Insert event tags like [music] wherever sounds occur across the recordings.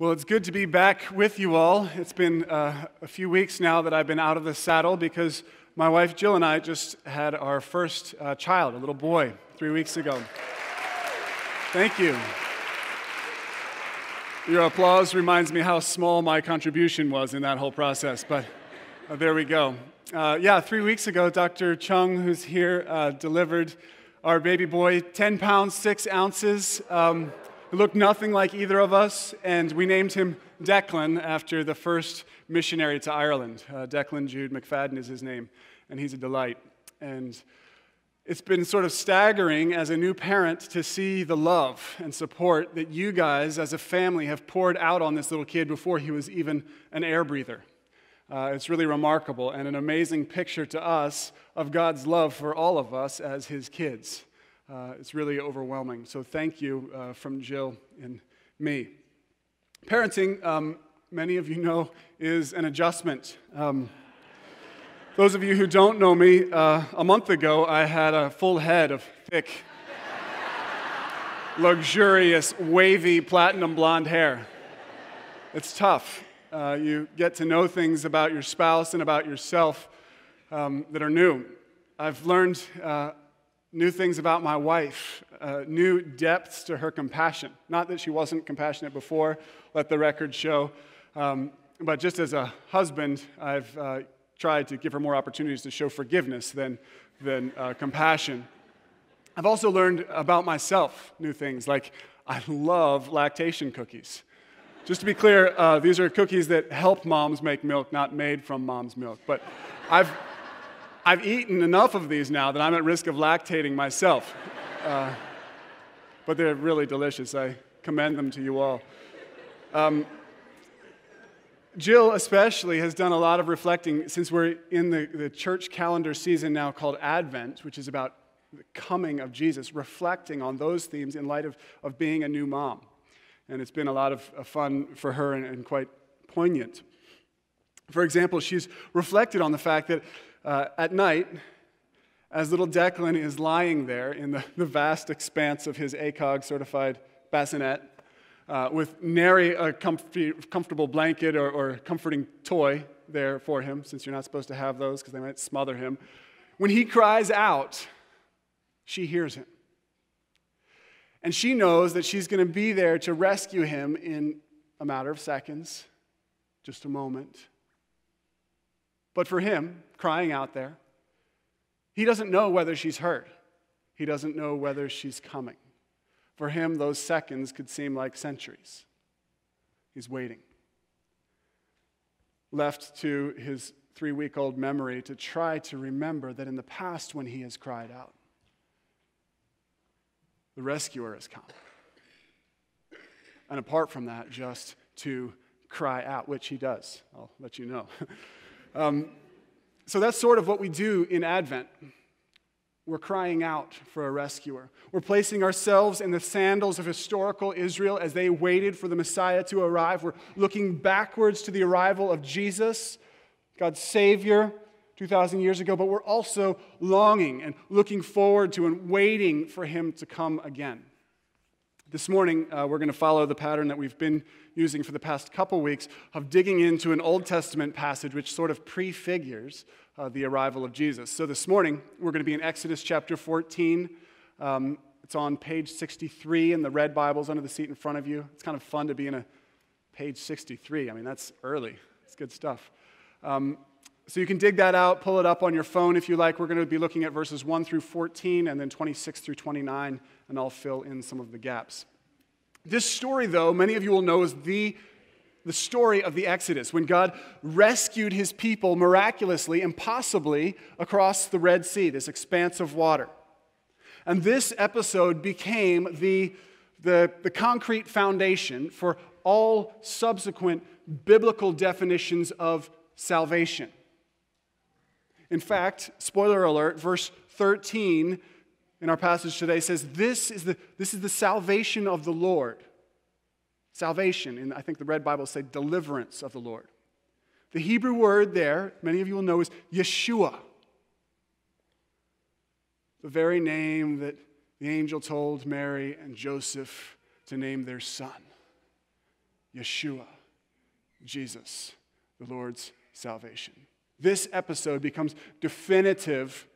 Well, it's good to be back with you all. It's been uh, a few weeks now that I've been out of the saddle because my wife Jill and I just had our first uh, child, a little boy, three weeks ago. Thank you. Your applause reminds me how small my contribution was in that whole process, but uh, there we go. Uh, yeah, three weeks ago, Dr. Chung, who's here, uh, delivered our baby boy, 10 pounds, 6 ounces. Um, who looked nothing like either of us, and we named him Declan after the first missionary to Ireland. Uh, Declan Jude McFadden is his name, and he's a delight. And it's been sort of staggering as a new parent to see the love and support that you guys as a family have poured out on this little kid before he was even an air breather. Uh, it's really remarkable and an amazing picture to us of God's love for all of us as his kids. Uh, it's really overwhelming. So thank you uh, from Jill and me. Parenting, um, many of you know, is an adjustment. Um, those of you who don't know me, uh, a month ago I had a full head of thick, luxurious, wavy, platinum blonde hair. It's tough. Uh, you get to know things about your spouse and about yourself um, that are new. I've learned uh, new things about my wife, uh, new depths to her compassion. Not that she wasn't compassionate before, let the record show, um, but just as a husband, I've uh, tried to give her more opportunities to show forgiveness than, than uh, compassion. I've also learned about myself new things, like I love lactation cookies. Just to be clear, uh, these are cookies that help moms make milk, not made from mom's milk. But I've, I've eaten enough of these now that I'm at risk of lactating myself. [laughs] Uh, but they're really delicious. I commend them to you all. Um, Jill, especially, has done a lot of reflecting since we're in the, the church calendar season now called Advent, which is about the coming of Jesus, reflecting on those themes in light of, of being a new mom. And it's been a lot of, of fun for her and, and quite poignant. For example, she's reflected on the fact that uh, at night, as little Declan is lying there in the, the vast expanse of his ACOG certified bassinet, uh, with nary a comfy, comfortable blanket or, or comforting toy there for him, since you're not supposed to have those because they might smother him. When he cries out, she hears him. And she knows that she's going to be there to rescue him in a matter of seconds, just a moment. But for him, crying out there, he doesn't know whether she's hurt. He doesn't know whether she's coming. For him, those seconds could seem like centuries. He's waiting. Left to his three week old memory to try to remember that in the past, when he has cried out, the rescuer has come. And apart from that, just to cry out, which he does. I'll let you know. [laughs] Um, so that's sort of what we do in Advent. We're crying out for a rescuer. We're placing ourselves in the sandals of historical Israel as they waited for the Messiah to arrive. We're looking backwards to the arrival of Jesus, God's Savior, 2,000 years ago, but we're also longing and looking forward to and waiting for Him to come again. This morning, uh, we're going to follow the pattern that we've been using for the past couple weeks of digging into an Old Testament passage which sort of prefigures uh, the arrival of Jesus. So this morning, we're going to be in Exodus chapter 14. Um, it's on page 63 in the red Bibles under the seat in front of you. It's kind of fun to be in a page 63. I mean, that's early, it's good stuff. Um, so you can dig that out, pull it up on your phone if you like. We're going to be looking at verses 1 through 14 and then 26 through 29, and I'll fill in some of the gaps. This story, though, many of you will know is the, the story of the Exodus, when God rescued his people miraculously, impossibly, across the Red Sea, this expanse of water. And this episode became the, the, the concrete foundation for all subsequent biblical definitions of salvation. In fact, spoiler alert, verse 13 in our passage today says, This is the, this is the salvation of the Lord. Salvation, and I think the Red Bible say deliverance of the Lord. The Hebrew word there, many of you will know, is Yeshua. The very name that the angel told Mary and Joseph to name their son. Yeshua, Jesus, the Lord's salvation. This episode becomes definitive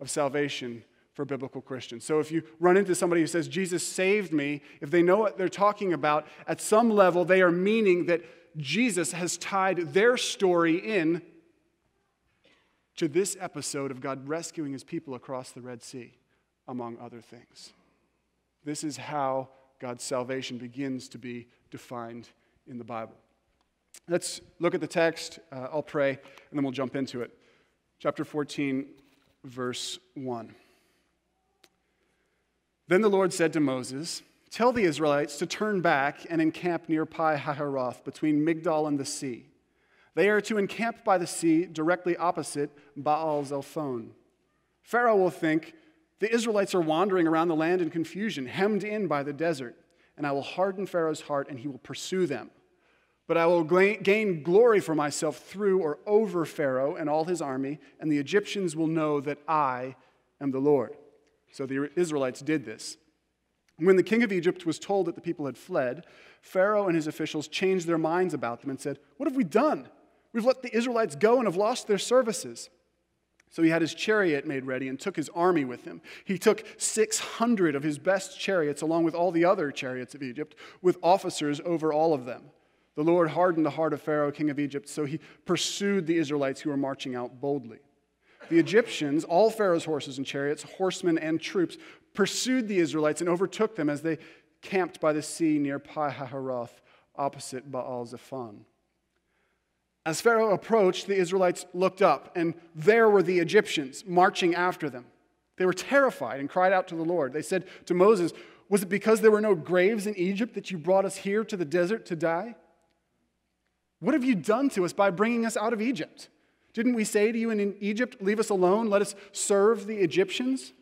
of salvation for biblical Christians. So if you run into somebody who says, Jesus saved me, if they know what they're talking about, at some level they are meaning that Jesus has tied their story in to this episode of God rescuing his people across the Red Sea, among other things. This is how God's salvation begins to be defined in the Bible. Let's look at the text. Uh, I'll pray, and then we'll jump into it. Chapter 14, verse 1. Then the Lord said to Moses, Tell the Israelites to turn back and encamp near Pi Hahiroth between Migdol and the sea. They are to encamp by the sea directly opposite Baal Zephon. Pharaoh will think, The Israelites are wandering around the land in confusion, hemmed in by the desert, and I will harden Pharaoh's heart and he will pursue them. But I will gain glory for myself through or over Pharaoh and all his army, and the Egyptians will know that I am the Lord. So the Israelites did this. When the king of Egypt was told that the people had fled, Pharaoh and his officials changed their minds about them and said, What have we done? We've let the Israelites go and have lost their services. So he had his chariot made ready and took his army with him. He took 600 of his best chariots, along with all the other chariots of Egypt, with officers over all of them. The Lord hardened the heart of Pharaoh, king of Egypt, so he pursued the Israelites who were marching out boldly. The Egyptians, all Pharaoh's horses and chariots, horsemen and troops, pursued the Israelites and overtook them as they camped by the sea near Pi Hahiroth, opposite Baal Zephon. As Pharaoh approached, the Israelites looked up, and there were the Egyptians marching after them. They were terrified and cried out to the Lord. They said to Moses, Was it because there were no graves in Egypt that you brought us here to the desert to die? What have you done to us by bringing us out of Egypt? Didn't we say to you in Egypt, Leave us alone, let us serve the Egyptians?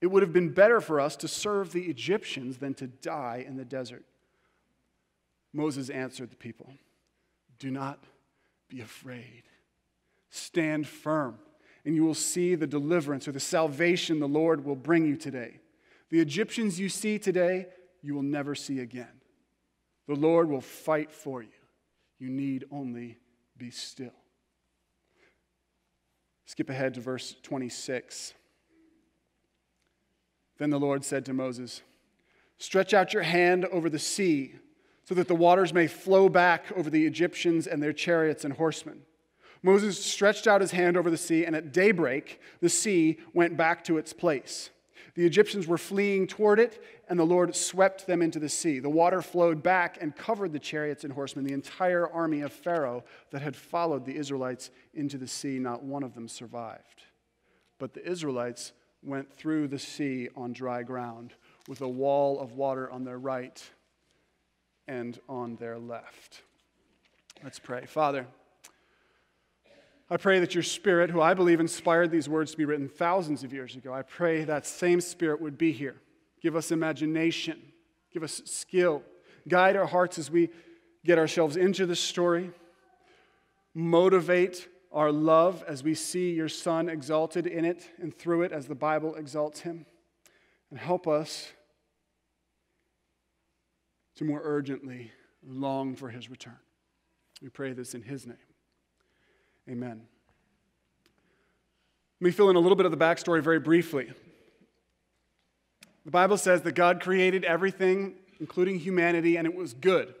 It would have been better for us to serve the Egyptians than to die in the desert. Moses answered the people. Do not be afraid. Stand firm, and you will see the deliverance or the salvation the Lord will bring you today. The Egyptians you see today, you will never see again. The Lord will fight for you. You need only be still. Skip ahead to verse 26. Then the Lord said to Moses, Stretch out your hand over the sea so that the waters may flow back over the Egyptians and their chariots and horsemen. Moses stretched out his hand over the sea, and at daybreak, the sea went back to its place. The Egyptians were fleeing toward it, and the Lord swept them into the sea. The water flowed back and covered the chariots and horsemen, the entire army of Pharaoh that had followed the Israelites into the sea. Not one of them survived. But the Israelites went through the sea on dry ground, with a wall of water on their right and on their left. Let's pray. Father, I pray that your Spirit, who I believe inspired these words to be written thousands of years ago, I pray that same Spirit would be here. Give us imagination, give us skill, guide our hearts as we get ourselves into the story, motivate our love as we see your Son exalted in it and through it as the Bible exalts him, and help us to more urgently long for his return. We pray this in his name. Amen. Let me fill in a little bit of the backstory very briefly. The Bible says that God created everything, including humanity, and it was good.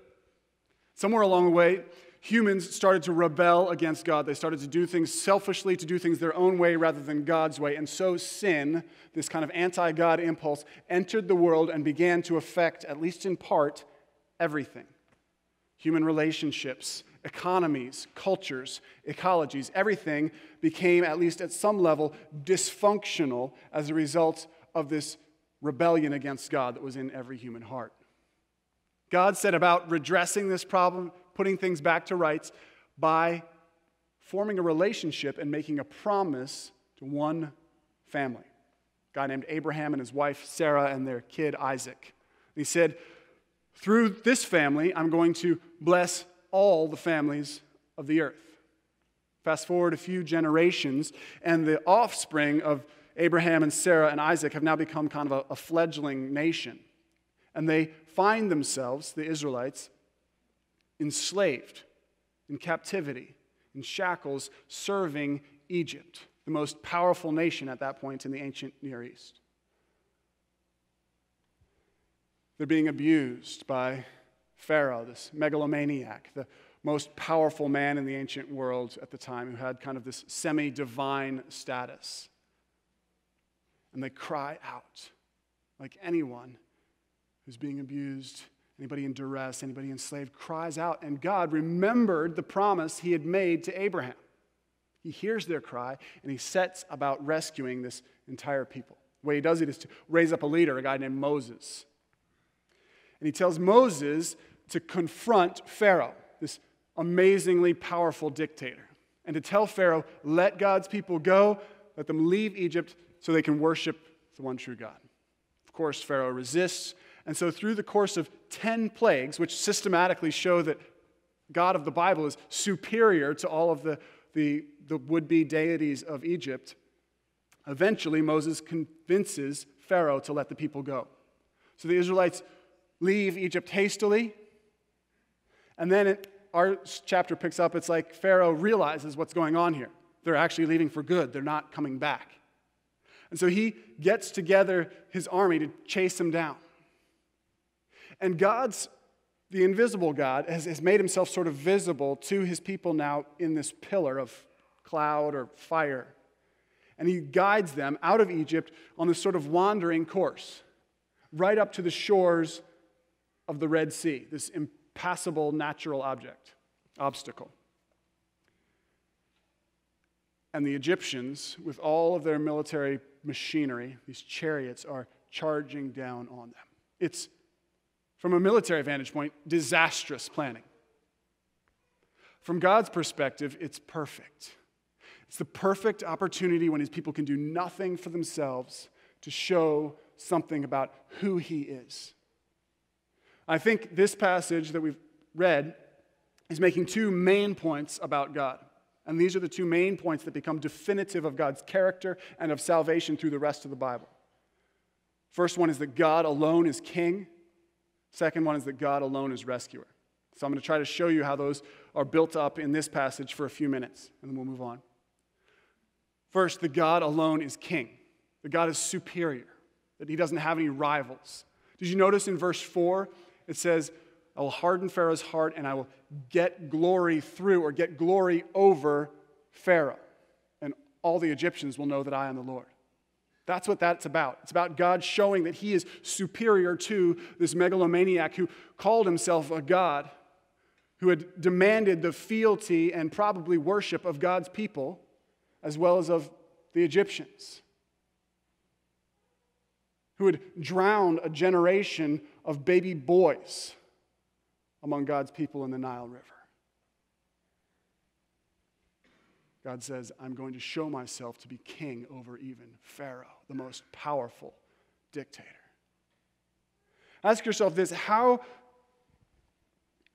Somewhere along the way, humans started to rebel against God. They started to do things selfishly, to do things their own way rather than God's way. And so sin, this kind of anti God impulse, entered the world and began to affect, at least in part, everything human relationships, economies, cultures, ecologies, everything became, at least at some level, dysfunctional as a result of this rebellion against God that was in every human heart. God set about redressing this problem putting things back to rights by forming a relationship and making a promise to one family. A guy named Abraham and his wife Sarah and their kid Isaac. And he said, Through this family, I'm going to bless all the families of the earth. Fast forward a few generations, and the offspring of Abraham and Sarah and Isaac have now become kind of a, a fledgling nation. And they find themselves, the Israelites, enslaved, in captivity, in shackles, serving Egypt, the most powerful nation at that point in the ancient Near East. They're being abused by Pharaoh, this megalomaniac, the most powerful man in the ancient world at the time, who had kind of this semi divine status. And they cry out like anyone who's being abused, anybody in duress, anybody enslaved, cries out. And God remembered the promise he had made to Abraham. He hears their cry and he sets about rescuing this entire people. The way he does it is to raise up a leader, a guy named Moses. And he tells Moses to confront Pharaoh, this amazingly powerful dictator, and to tell Pharaoh, let God's people go, let them leave Egypt so they can worship the one true God. Of course, Pharaoh resists. And so, through the course of 10 plagues, which systematically show that God of the Bible is superior to all of the, the, the would be deities of Egypt, eventually Moses convinces Pharaoh to let the people go. So the Israelites leave Egypt hastily. And then it, our chapter picks up, it's like Pharaoh realizes what's going on here. They're actually leaving for good, they're not coming back. And so he gets together his army to chase them down. And God's, the invisible God, has, has made himself sort of visible to his people now in this pillar of cloud or fire. And he guides them out of Egypt on this sort of wandering course, right up to the shores of the Red Sea, this impassable natural object, obstacle. And the Egyptians, with all of their military machinery, these chariots, are charging down on them. It's, from a military vantage point, disastrous planning. From God's perspective, it's perfect. It's the perfect opportunity when his people can do nothing for themselves to show something about who he is. I think this passage that we've read is making two main points about God. And these are the two main points that become definitive of God's character and of salvation through the rest of the Bible. First one is that God alone is king. Second one is that God alone is rescuer. So I'm going to try to show you how those are built up in this passage for a few minutes, and then we'll move on. First, the God alone is king. The God is superior, that he doesn't have any rivals. Did you notice in verse 4 it says, I will harden Pharaoh's heart and I will get glory through or get glory over Pharaoh. And all the Egyptians will know that I am the Lord. That's what that's about. It's about God showing that he is superior to this megalomaniac who called himself a God, who had demanded the fealty and probably worship of God's people as well as of the Egyptians, who had drowned a generation of baby boys among God's people in the Nile River. God says, I'm going to show myself to be king over even Pharaoh, the most powerful dictator. Ask yourself this how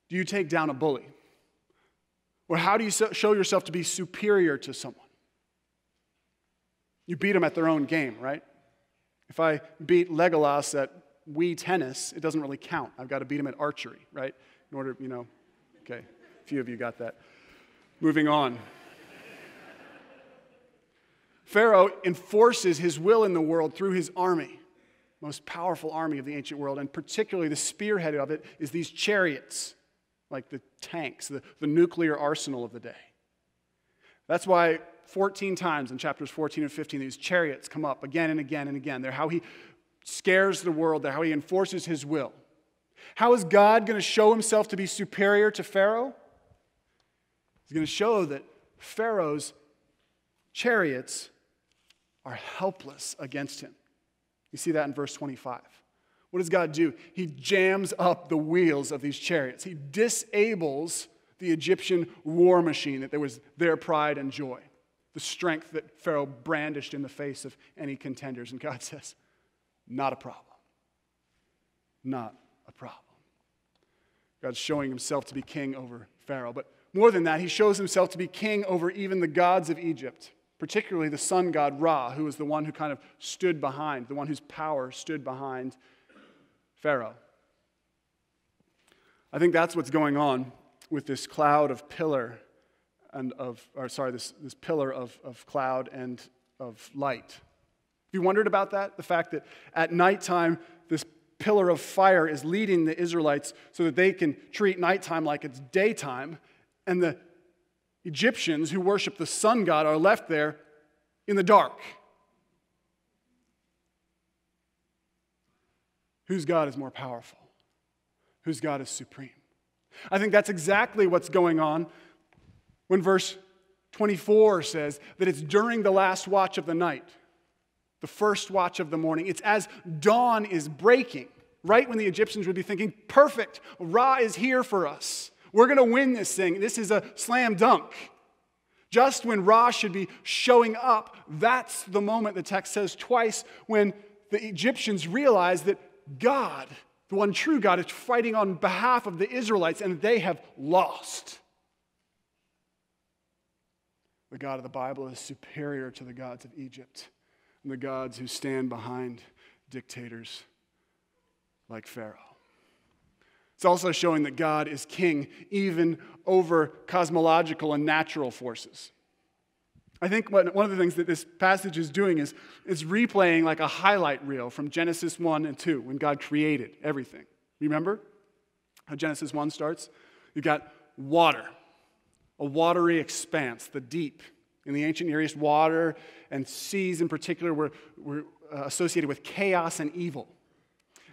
do you take down a bully? Or how do you show yourself to be superior to someone? You beat them at their own game, right? If I beat Legolas at Wii tennis, it doesn't really count. I've got to beat him at archery, right? In order, you know, okay, a few of you got that. Moving on. Pharaoh enforces his will in the world through his army, most powerful army of the ancient world, and particularly the spearhead of it is these chariots, like the tanks, the, the nuclear arsenal of the day. That's why 14 times in chapters 14 and 15, these chariots come up again and again and again. They're how he scares the world, how he enforces his will. How is God going to show himself to be superior to Pharaoh? He's going to show that Pharaoh's chariots are helpless against him. You see that in verse 25. What does God do? He jams up the wheels of these chariots. He disables the Egyptian war machine that there was their pride and joy, the strength that Pharaoh brandished in the face of any contenders. And God [laughs] says, not a problem. Not a problem. God's showing himself to be king over Pharaoh. But more than that, he shows himself to be king over even the gods of Egypt, particularly the sun god Ra, who was the one who kind of stood behind, the one whose power stood behind Pharaoh. I think that's what's going on with this cloud of pillar and of, or sorry, this, this pillar of, of cloud and of light. Have you wondered about that? The fact that at nighttime, this pillar of fire is leading the Israelites so that they can treat nighttime like it's daytime, and the Egyptians who worship the sun god are left there in the dark. Whose God is more powerful? Whose God is supreme? I think that's exactly what's going on when verse 24 says that it's during the last watch of the night, the first watch of the morning. It's as dawn is breaking, right when the Egyptians would be thinking, perfect, Ra is here for us. We're going to win this thing. This is a slam dunk. Just when Ra should be showing up, that's the moment the text says twice when the Egyptians realize that God, the one true God, is fighting on behalf of the Israelites and they have lost. The God of the Bible is superior to the gods of Egypt and the gods who stand behind dictators like Pharaoh. It's also showing that God is king even over cosmological and natural forces. I think one of the things that this passage is doing is, is replaying like a highlight reel from Genesis 1 and 2 when God created everything. Remember how Genesis 1 starts? You've got water a watery expanse, the deep. In the ancient Near East, water and seas in particular were, were uh, associated with chaos and evil.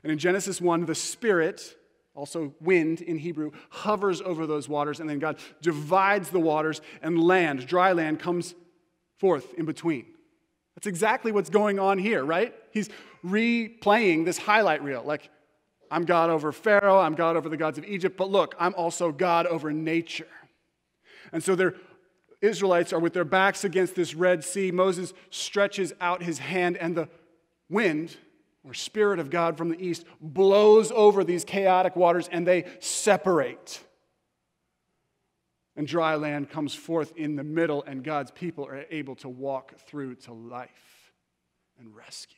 And in Genesis 1, the Spirit, also wind in Hebrew, hovers over those waters, and then God divides the waters, and land, dry land, comes forth in between. That's exactly what's going on here, right? He's replaying this highlight reel. Like, I'm God over Pharaoh, I'm God over the gods of Egypt, but look, I'm also God over nature. And so the Israelites are with their backs against this Red Sea. Moses stretches out his hand, and the wind, or Spirit of God from the east, blows over these chaotic waters, and they separate. And dry land comes forth in the middle, and God's people are able to walk through to life and rescue.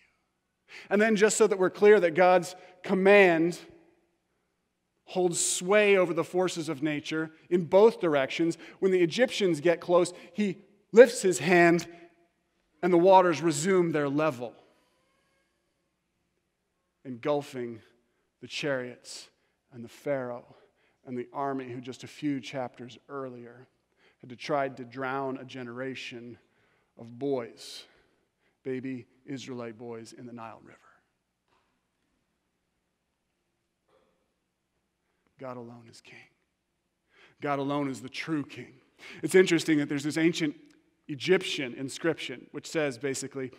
And then, just so that we're clear that God's command holds sway over the forces of nature in both directions. When the Egyptians get close, he lifts his hand and the waters resume their level, engulfing the chariots and the Pharaoh and the army who just a few chapters earlier had tried to drown a generation of boys, baby Israelite boys, in the Nile River. God alone is king. God alone is the true king. It's interesting that there's this ancient Egyptian inscription which says basically,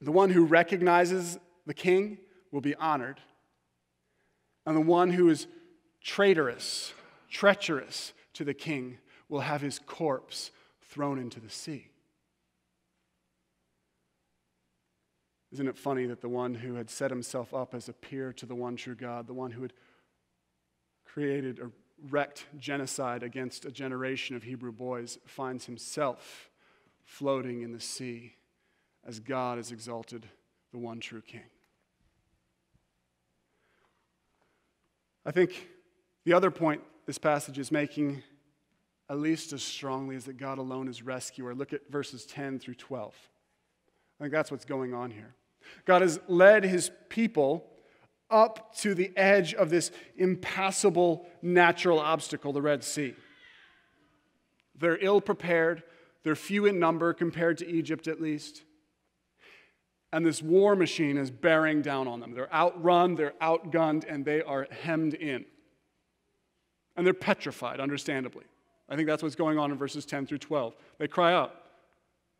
the one who recognizes the king will be honored, and the one who is traitorous, treacherous to the king will have his corpse thrown into the sea. Isn't it funny that the one who had set himself up as a peer to the one true God, the one who had created a wrecked genocide against a generation of Hebrew boys, finds himself floating in the sea as God has exalted the one true King. I think the other point this passage is making, at least as strongly, is that God alone is rescuer. Look at verses 10 through 12. I think that's what's going on here. God has led his people up to the edge of this impassable natural obstacle, the Red Sea. They're ill prepared, they're few in number compared to Egypt at least. And this war machine is bearing down on them. They're outrun, they're outgunned, and they are hemmed in. And they're petrified, understandably. I think that's what's going on in verses 10 through 12. They cry out,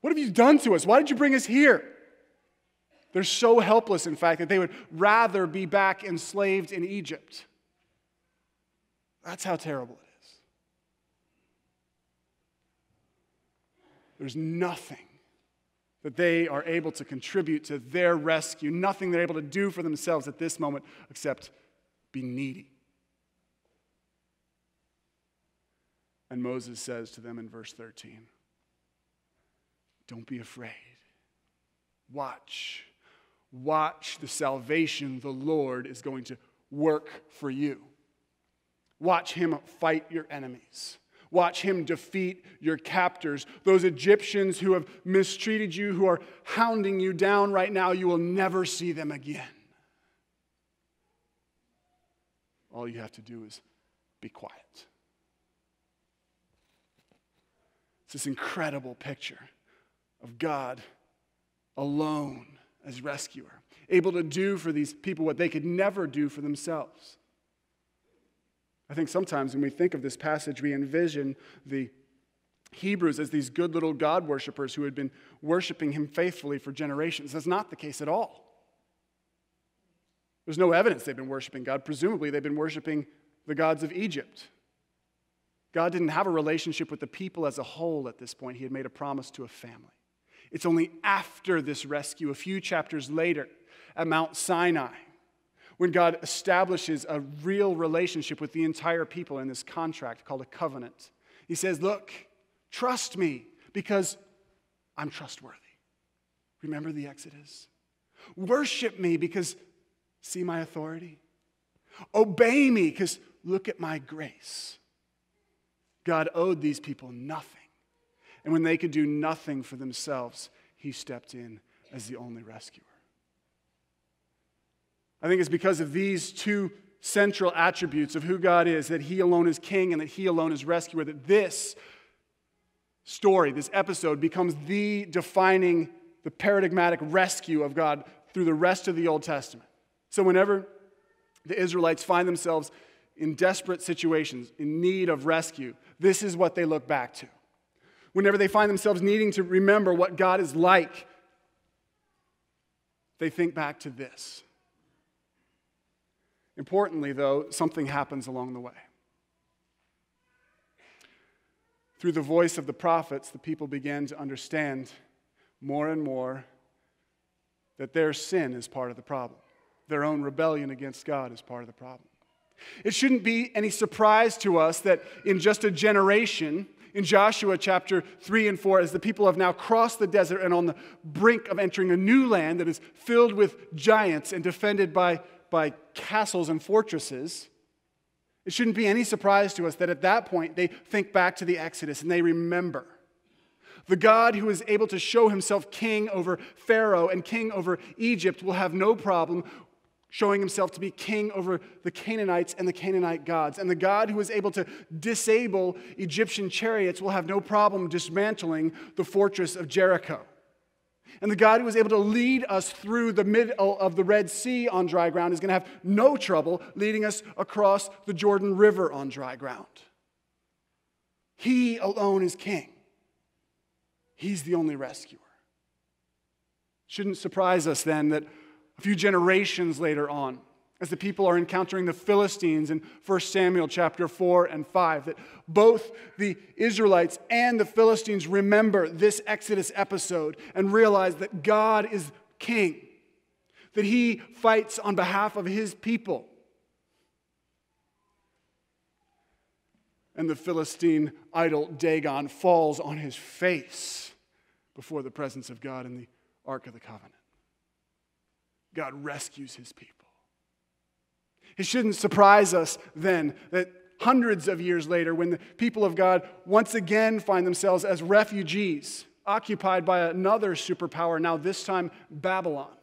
What have you done to us? Why did you bring us here? They're so helpless, in fact, that they would rather be back enslaved in Egypt. That's how terrible it is. There's nothing that they are able to contribute to their rescue, nothing they're able to do for themselves at this moment except be needy. And Moses says to them in verse 13, Don't be afraid. Watch Watch the salvation the Lord is going to work for you. Watch him fight your enemies. Watch him defeat your captors. Those Egyptians who have mistreated you, who are hounding you down right now, you will never see them again. All you have to do is be quiet. It's this incredible picture of God alone as rescuer, able to do for these people what they could never do for themselves. I think sometimes when we think of this passage, we envision the Hebrews as these good little God worshippers who had been worshiping him faithfully for generations. That's not the case at all. There's no evidence they've been worshiping God. Presumably, they've been worshiping the gods of Egypt. God didn't have a relationship with the people as a whole at this point. He had made a promise to a family. It's only after this rescue, a few chapters later, at Mount Sinai, when God establishes a real relationship with the entire people in this contract called a covenant. He says, Look, trust me because I'm trustworthy. Remember the Exodus? Worship me because see my authority. Obey me because look at my grace. God owed these people nothing. And when they could do nothing for themselves, he stepped in as the only rescuer. I think it's because of these two central attributes of who God is that He alone is King and that He alone is rescuer, that this story, this episode, becomes the defining, the paradigmatic rescue of God through the rest of the Old Testament. So, whenever the Israelites find themselves in desperate situations, in need of rescue, this is what they look back to. Whenever they find themselves needing to remember what God is like, they think back to this. Importantly, though, something happens along the way. Through the voice of the prophets, the people begin to understand more and more that their sin is part of the problem. Their own rebellion against God is part of the problem. It shouldn't be any surprise to us that in just a generation, in Joshua chapter 3 and 4, as the people have now crossed the desert and on the brink of entering a new land that is filled with giants and defended by by castles and fortresses, it shouldn't be any surprise to us that at that point they think back to the Exodus and they remember. The God who is able to show himself king over Pharaoh and king over Egypt will have no problem showing himself to be king over the Canaanites and the Canaanite gods. And the God who is able to disable Egyptian chariots will have no problem dismantling the fortress of Jericho. And the God who was able to lead us through the middle of the Red Sea on dry ground is going to have no trouble leading us across the Jordan River on dry ground. He alone is king. He's the only rescuer. Shouldn't surprise us then that a few generations later on, as the people are encountering the Philistines in 1 Samuel chapter 4 and 5, that both the Israelites and the Philistines remember this Exodus episode and realize that God is king, that he fights on behalf of his people. And the Philistine idol Dagon falls on his face before the presence of God in the Ark of the Covenant. God rescues his people. It shouldn't surprise us then that hundreds of years later, when the people of God once again find themselves as refugees, occupied by another superpower, now this time Babylon,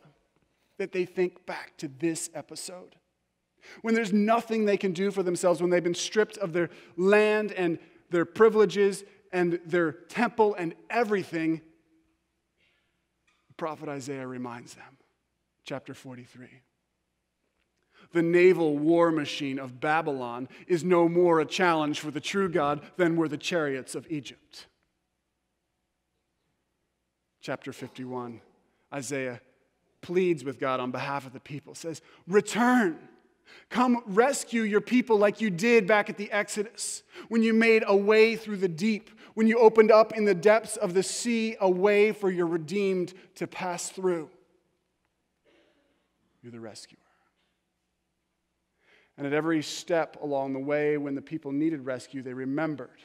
that they think back to this episode. When there's nothing they can do for themselves, when they've been stripped of their land and their privileges and their temple and everything, the prophet Isaiah reminds them. Chapter 43 the naval war machine of Babylon is no more a challenge for the true God than were the chariots of Egypt. Chapter 51, Isaiah pleads with God on behalf of the people, says, Return. Come rescue your people like you did back at the Exodus, when you made a way through the deep, when you opened up in the depths of the sea a way for your redeemed to pass through. You're the rescuer. And at every step along the way, when the people needed rescue, they remembered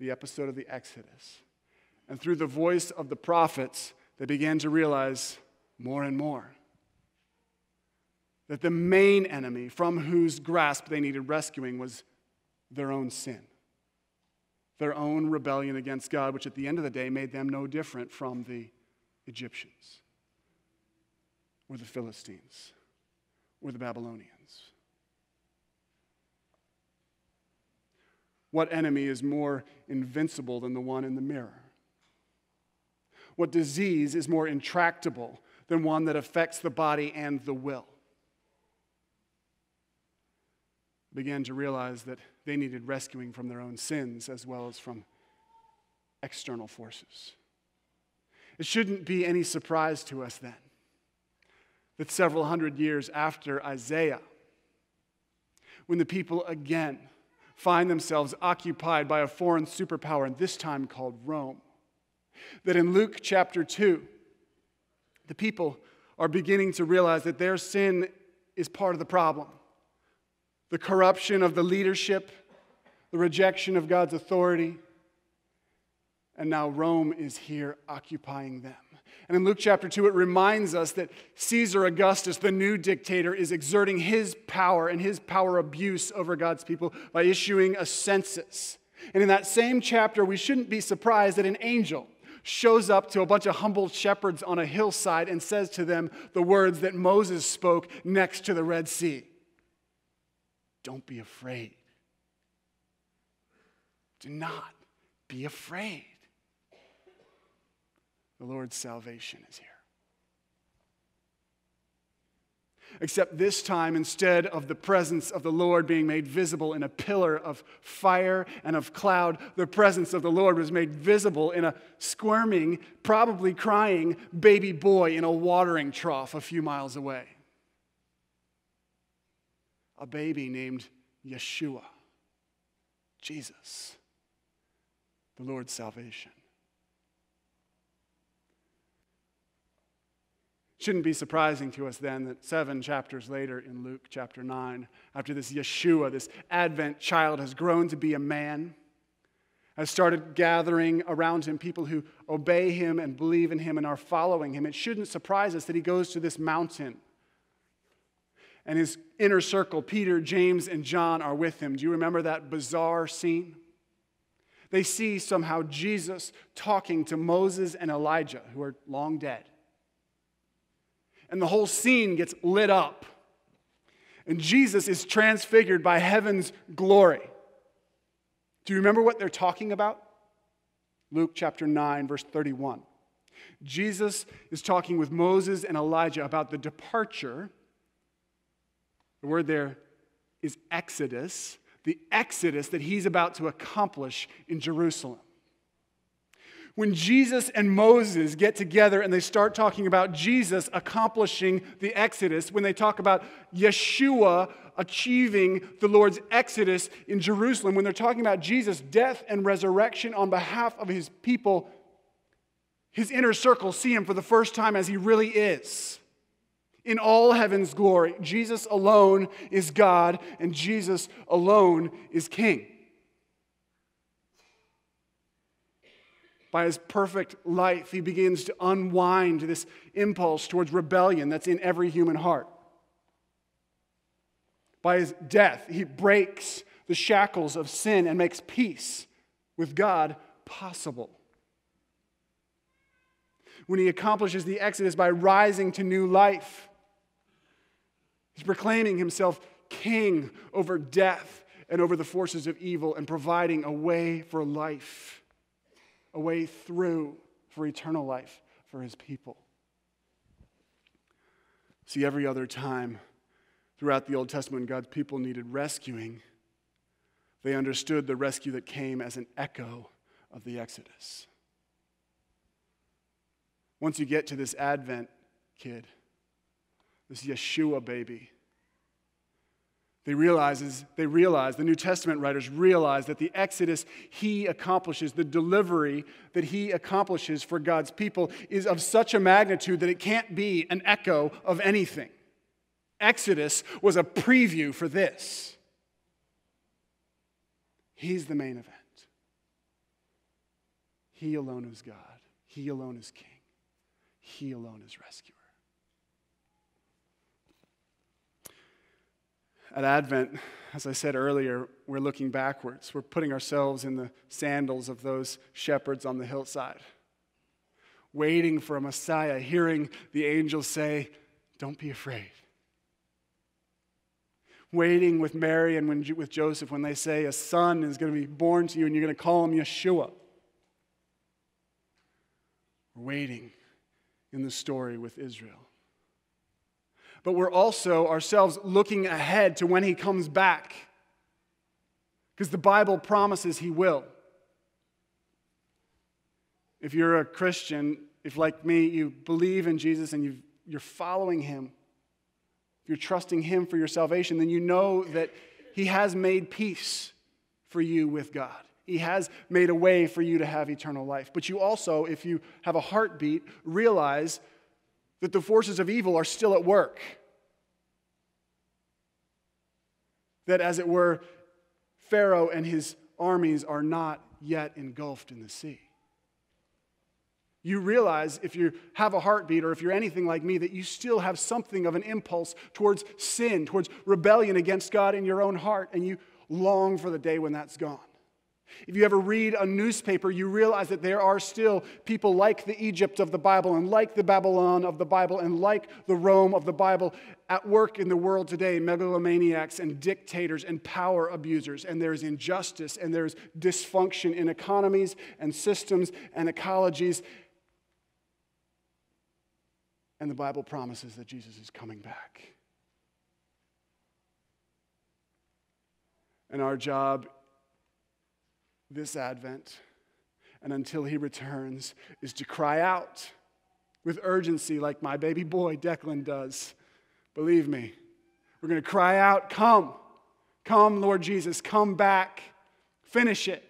the episode of the Exodus. And through the voice of the prophets, they began to realize more and more that the main enemy from whose grasp they needed rescuing was their own sin, their own rebellion against God, which at the end of the day made them no different from the Egyptians or the Philistines or the Babylonians. What enemy is more invincible than the one in the mirror? What disease is more intractable than one that affects the body and the will? I Began to realize that they needed rescuing from their own sins as well as from external forces. It shouldn't be any surprise to us then that several hundred years after Isaiah, when the people again find themselves occupied by a foreign superpower, and this time called Rome. That in Luke chapter 2, the people are beginning to realize that their sin is part of the problem. The corruption of the leadership, the rejection of God's authority, and now Rome is here occupying them. And in Luke chapter 2, it reminds us that Caesar Augustus, the new dictator, is exerting his power and his power abuse over God's people by issuing a census. And in that same chapter, we shouldn't be surprised that an angel shows up to a bunch of humble shepherds on a hillside and says to them the words that Moses spoke next to the Red Sea Don't be afraid. Do not be afraid. The Lord's salvation is here. Except this time, instead of the presence of the Lord being made visible in a pillar of fire and of cloud, the presence of the Lord was made visible in a squirming, probably crying baby boy in a watering trough a few miles away. A baby named Yeshua, Jesus, the Lord's salvation. Shouldn't be surprising to us then that seven chapters later in Luke chapter 9, after this Yeshua, this Advent child, has grown to be a man, has started gathering around him people who obey him and believe in him and are following him. It shouldn't surprise us that he goes to this mountain. And his inner circle, Peter, James, and John, are with him. Do you remember that bizarre scene? They see somehow Jesus talking to Moses and Elijah, who are long dead and the whole scene gets lit up. And Jesus is transfigured by heaven's glory. Do you remember what they're talking about? Luke chapter 9, verse 31. Jesus is talking with Moses and Elijah about the departure. The word there is exodus, the exodus that he's about to accomplish in Jerusalem when Jesus and Moses get together and they start talking about Jesus accomplishing the Exodus, when they talk about Yeshua achieving the Lord's Exodus in Jerusalem, when they're talking about Jesus' death and resurrection on behalf of his people, his inner circle see him for the first time as he really is. In all heaven's glory, Jesus alone is God and Jesus alone is King. By his perfect life, he begins to unwind this impulse towards rebellion that's in every human heart. By his death, he breaks the shackles of sin and makes peace with God possible. When he accomplishes the Exodus by rising to new life, he's proclaiming himself king over death and over the forces of evil and providing a way for life a way through for eternal life for his people. See, every other time throughout the Old Testament, God's people needed rescuing. They understood the rescue that came as an echo of the Exodus. Once you get to this Advent kid, this Yeshua baby, they realizes, they realize, the New Testament writers realize that the Exodus he accomplishes, the delivery that he accomplishes for God's people is of such a magnitude that it can't be an echo of anything. Exodus was a preview for this. He's the main event. He alone is God. He alone is King. He alone is rescuer. At Advent, as I said earlier, we're looking backwards. We're putting ourselves in the sandals of those shepherds on the hillside, waiting for a Messiah, hearing the angels say, Don't be afraid. Waiting with Mary and when, with Joseph when they say, A son is going to be born to you and you're going to call him Yeshua. We're waiting in the story with Israel but we're also ourselves looking ahead to when he comes back. Because the Bible promises he will. If you're a Christian, if like me, you believe in Jesus and you you're following him, if you're trusting him for your salvation, then you know that he has made peace for you with God. He has made a way for you to have eternal life. But you also, if you have a heartbeat, realize that the forces of evil are still at work. That, as it were, Pharaoh and his armies are not yet engulfed in the sea. You realize if you have a heartbeat or if you're anything like me that you still have something of an impulse towards sin, towards rebellion against God in your own heart, and you long for the day when that's gone. If you ever read a newspaper, you realize that there are still people like the Egypt of the Bible and like the Babylon of the Bible and like the Rome of the Bible at work in the world today megalomaniacs and dictators and power abusers. And there's injustice and there's dysfunction in economies and systems and ecologies. And the Bible promises that Jesus is coming back. And our job this Advent and until he returns is to cry out with urgency, like my baby boy Declan does. Believe me, we're going to cry out, Come, come, Lord Jesus, come back, finish it.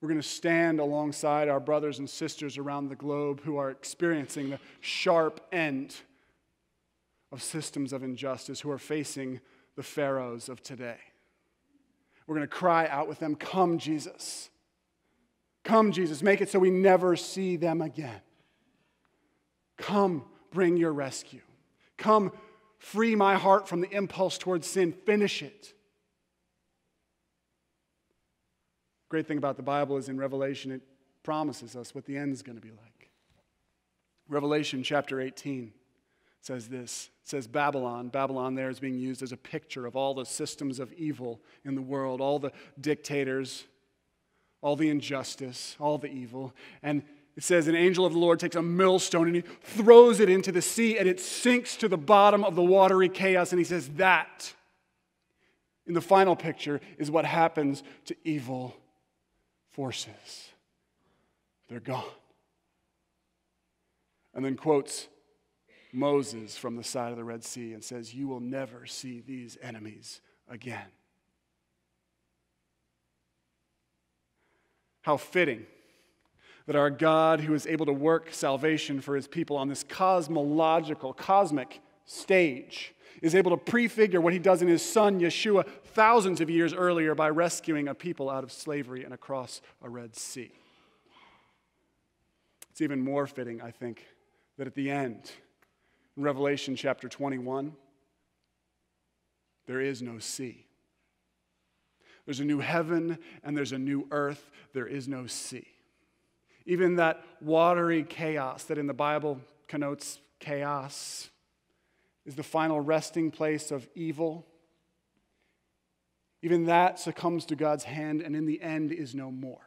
We're going to stand alongside our brothers and sisters around the globe who are experiencing the sharp end of systems of injustice, who are facing the pharaohs of today. We're going to cry out with them, Come, Jesus. Come, Jesus. Make it so we never see them again. Come, bring your rescue. Come, free my heart from the impulse towards sin. Finish it. Great thing about the Bible is in Revelation, it promises us what the end is going to be like. Revelation chapter 18 says this says Babylon. Babylon there is being used as a picture of all the systems of evil in the world, all the dictators, all the injustice, all the evil. And it says, An angel of the Lord takes a millstone and he throws it into the sea and it sinks to the bottom of the watery chaos. And he says, That, in the final picture, is what happens to evil forces. They're gone. And then quotes Moses from the side of the Red Sea and says, You will never see these enemies again. How fitting that our God, who is able to work salvation for his people on this cosmological, cosmic stage, is able to prefigure what he does in his son Yeshua thousands of years earlier by rescuing a people out of slavery and across a Red Sea. It's even more fitting, I think, that at the end, in Revelation chapter 21, there is no sea. There's a new heaven and there's a new earth. There is no sea. Even that watery chaos that in the Bible connotes chaos is the final resting place of evil. Even that succumbs to God's hand and in the end is no more.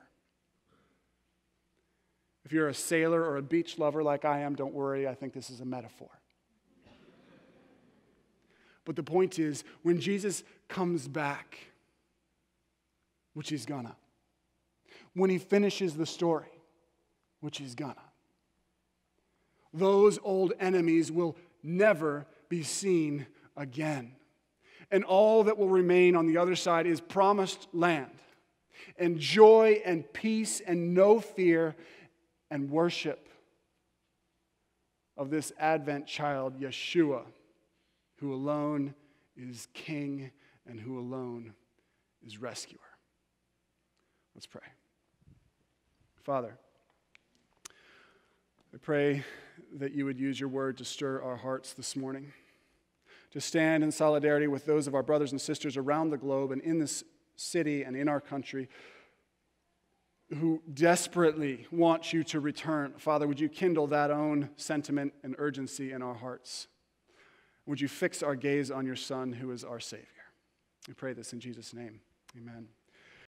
If you're a sailor or a beach lover like I am, don't worry, I think this is a metaphor. But the point is, when Jesus comes back, which he's gonna, when he finishes the story, which he's gonna, those old enemies will never be seen again. And all that will remain on the other side is promised land, and joy, and peace, and no fear, and worship of this Advent child, Yeshua who alone is king and who alone is rescuer. Let's pray. Father, I pray that you would use your word to stir our hearts this morning, to stand in solidarity with those of our brothers and sisters around the globe and in this city and in our country who desperately want you to return. Father, would you kindle that own sentiment and urgency in our hearts? Would you fix our gaze on your Son, who is our Savior? We pray this in Jesus' name. Amen.